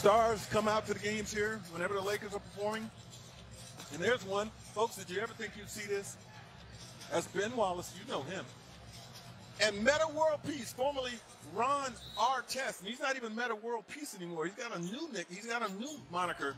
stars come out to the games here whenever the Lakers are performing. And there's one. Folks, did you ever think you'd see this? That's Ben Wallace. You know him. And Metta World Peace, formerly Ron Artest. And he's not even Metta World Peace anymore. He's got a new nick. He's got a new moniker.